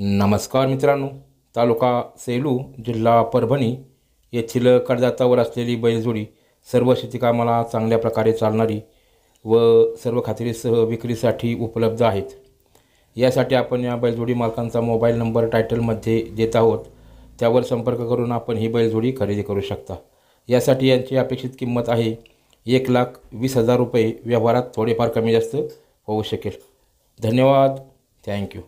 नमस्कार मित्रांनो तालुका सेलू जिल्हा परभणी येथील कडदातावर असलेली बैलजोडी सर्व शेतीकामाला चांगल्या प्रकारे चालणारी व सर्व खात्रीसह विक्रीसाठी उपलब्ध आहेत. यासाठी आपण या बैलजोडी मालकांचा मोबाईल नंबर टायटलमध्ये देत आहोत. त्यावर संपर्क करून आपण ही बैलजोडी खरेदी करू शकता. यासाठी यांची अपेक्षित किंमत आहे एक लाख वीस हजार रुपये. व्यवहारात थोडेफार कमी जास्त होऊ शकेल. धन्यवाद. थँक्यू